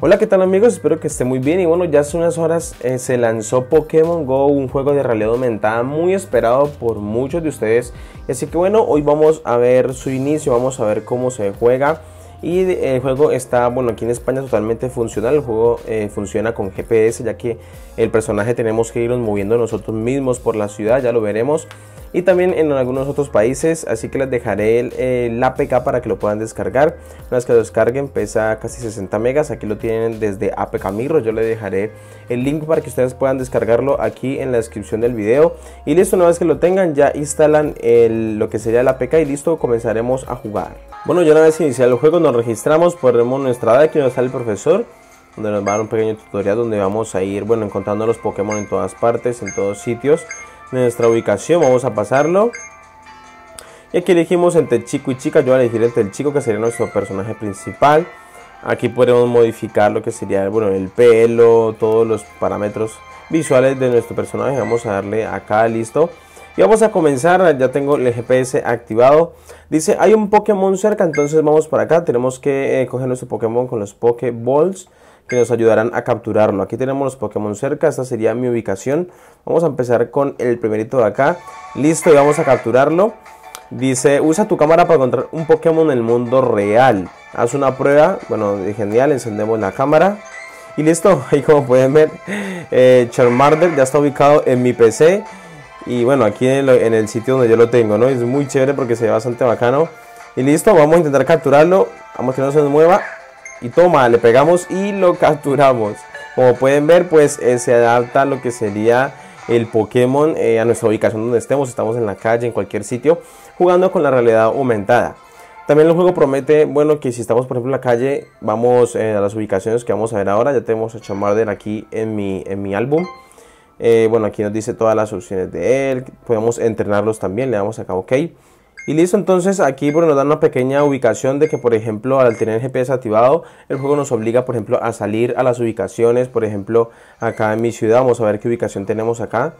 Hola, ¿qué tal amigos? Espero que esté muy bien y bueno, ya hace unas horas eh, se lanzó Pokémon Go, un juego de realidad aumentada muy esperado por muchos de ustedes. Así que bueno, hoy vamos a ver su inicio, vamos a ver cómo se juega. Y el juego está, bueno, aquí en España totalmente funcional. El juego eh, funciona con GPS, ya que el personaje tenemos que irnos moviendo nosotros mismos por la ciudad, ya lo veremos y también en algunos otros países. Así que les dejaré el, APK para que lo puedan descargar. Una vez que lo descarguen, pesa casi 60 megas. Aquí lo tienen desde APK Mirror. Yo les dejaré el link para que ustedes puedan descargarlo aquí en la descripción del video. Y listo, una vez que lo tengan, ya instalan lo que sería el APK y listo, comenzaremos a jugar. Bueno, ya una vez iniciado el juego, nos registramos, ponemos nuestra edad, aquí nos sale el profesor donde nos va a dar un pequeño tutorial donde vamos a ir, bueno, encontrando los Pokémon en todas partes, en todos sitios nuestra ubicación, vamos a pasarlo. Y aquí elegimos entre chico y chica, yo voy a elegir entre el chico que sería nuestro personaje principal. Aquí podemos modificar lo que sería bueno, el pelo, todos los parámetros visuales de nuestro personaje. Vamos a darle acá, listo. Y vamos a comenzar, ya tengo el GPS activado. Dice, hay un Pokémon cerca, entonces vamos para acá. Tenemos que eh, coger nuestro Pokémon con los Pokéballs que nos ayudarán a capturarlo. Aquí tenemos los Pokémon cerca, esta sería mi ubicación. Vamos a empezar con el primerito de acá. Listo, y vamos a capturarlo. Dice, usa tu cámara para encontrar un Pokémon en el mundo real. Haz una prueba, bueno, genial, encendemos la cámara. Y listo, ahí como pueden ver, eh, ya está ubicado en mi PC. Y bueno, aquí en el, en el, sitio donde yo lo tengo, ¿no? Es muy chévere porque se ve bastante bacano. Y listo, vamos a intentar capturarlo. Vamos que no se mueva y toma, le pegamos y lo capturamos. Como pueden ver, pues eh, se adapta a lo que sería el Pokémon eh, a nuestra ubicación donde estemos. Estamos en la calle, en cualquier sitio, jugando con la realidad aumentada. También el juego promete, bueno, que si estamos por ejemplo en la calle, vamos eh, a las ubicaciones que vamos a ver ahora. Ya tenemos a Chamarder aquí en mi, en mi álbum. Bueno, aquí nos dice todas las opciones de él. Podemos entrenarlos también. Le damos acá OK. Y listo, entonces aquí bueno, nos da una pequeña ubicación de que, por ejemplo, al tener el GPS activado, el juego nos obliga, por ejemplo, a salir a las ubicaciones. Por ejemplo, acá en mi ciudad, vamos a ver qué ubicación tenemos acá.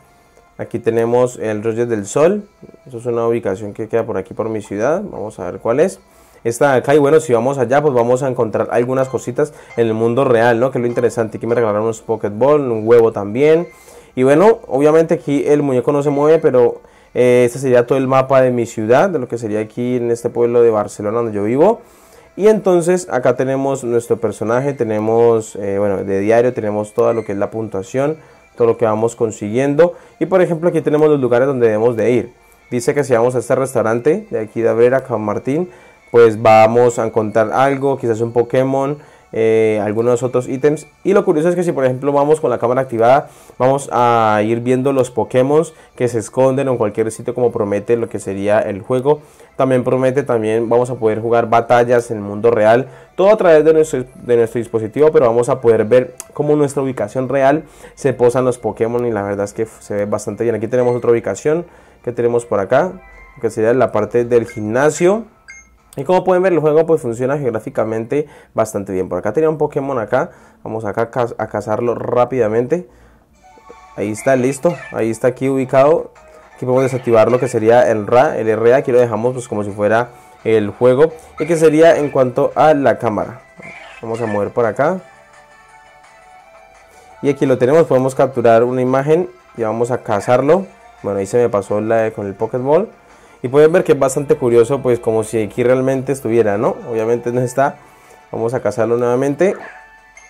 Aquí tenemos el Rollo del Sol. Eso es una ubicación que queda por aquí por mi ciudad. Vamos a ver cuál es. Esta de acá, y bueno, si vamos allá, pues vamos a encontrar algunas cositas en el mundo real, ¿no? Que es lo interesante. Aquí me regalaron unos Pokéball, un huevo también. Y bueno, obviamente aquí el muñeco no se mueve, pero eh, este sería todo el mapa de mi ciudad, de lo que sería aquí en este pueblo de Barcelona donde yo vivo. Y entonces acá tenemos nuestro personaje, tenemos, eh, bueno, de diario tenemos todo lo que es la puntuación, todo lo que vamos consiguiendo. Y por ejemplo aquí tenemos los lugares donde debemos de ir. Dice que si vamos a este restaurante de aquí de Abrera, Can Martín, pues vamos a encontrar algo, quizás un Pokémon, eh, algunos otros ítems. Y lo curioso es que si por ejemplo vamos con la cámara activada, vamos a ir viendo los Pokémon que se esconden en cualquier sitio como promete lo que sería el juego. También promete, también vamos a poder jugar batallas en el mundo real, todo a través de nuestro, de nuestro dispositivo, pero vamos a poder ver cómo nuestra ubicación real se posan los Pokémon y la verdad es que se ve bastante bien. Aquí tenemos otra ubicación que tenemos por acá, que sería la parte del gimnasio. Y como pueden ver el juego pues funciona geográficamente bastante bien. Por acá tenía un Pokémon acá. Vamos acá a cazarlo rápidamente. Ahí está, listo. Ahí está aquí ubicado. Aquí podemos desactivar lo que sería el RA. El RA aquí lo dejamos pues como si fuera el juego. Y que sería en cuanto a la cámara. Vamos a mover por acá. Y aquí lo tenemos. Podemos capturar una imagen y vamos a cazarlo. Bueno, ahí se me pasó la, con el Pokéball. Y pueden ver que es bastante curioso, pues como si aquí realmente estuviera, ¿no? Obviamente no está. Vamos a cazarlo nuevamente.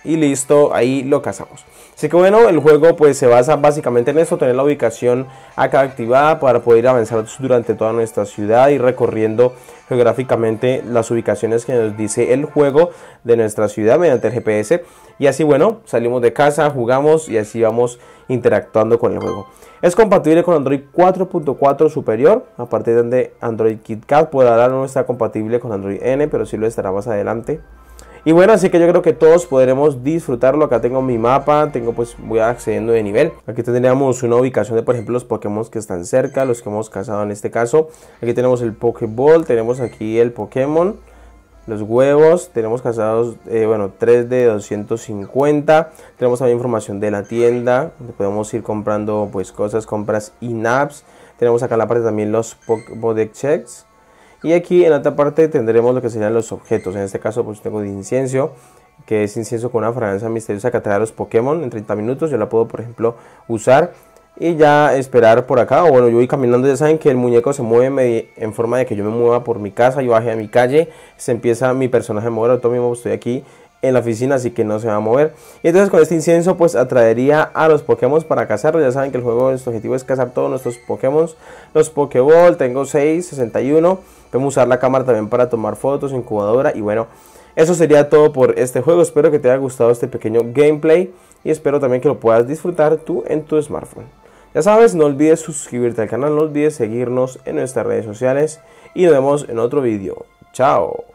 Y listo, ahí lo cazamos. Así que bueno, el juego pues se basa básicamente en eso, tener la ubicación acá activada para poder avanzar durante toda nuestra ciudad y recorriendo geográficamente las ubicaciones que nos dice el juego de nuestra ciudad mediante el GPS. Y así bueno, salimos de casa, jugamos y así vamos interactuando con el juego. Es compatible con Android 4.4 superior, a partir de Android KitKat, por ahora no está compatible con Android N, pero sí lo estará más adelante. Y bueno, así que yo creo que todos podremos disfrutarlo. Acá tengo mi mapa, tengo pues voy accediendo de nivel. Aquí tendríamos una ubicación de por ejemplo los Pokémon que están cerca, los que hemos cazado en este caso. Aquí tenemos el Pokéball, tenemos aquí el Pokémon, los huevos, tenemos cazados, eh, bueno, 3 de 250. Tenemos también información de la tienda, donde podemos ir comprando pues cosas, compras in-apps. Tenemos acá en la parte también los Pokédex checks. Y aquí en la otra parte tendremos lo que serían los objetos. En este caso pues tengo de incienso, que es incienso con una fragancia misteriosa que atrae a los Pokémon en 30 minutos. Yo la puedo por ejemplo usar y ya esperar por acá. O bueno, yo voy caminando, ya saben que el muñeco se mueve en forma de que yo me mueva por mi casa, yo baje a mi calle, se empieza mi personaje a mover, ahorita mismo estoy aquí en la oficina, así que no se va a mover. Y entonces con este incienso pues atraería a los Pokémon para cazarlos. Ya saben que el juego, nuestro objetivo es cazar todos nuestros Pokémon. Los Pokéball, tengo 6, 61. Podemos usar la cámara también para tomar fotos, incubadora y bueno. Eso sería todo por este juego. Espero que te haya gustado este pequeño gameplay y espero también que lo puedas disfrutar tú en tu smartphone. Ya sabes, no olvides suscribirte al canal, no olvides seguirnos en nuestras redes sociales y nos vemos en otro vídeo. Chao.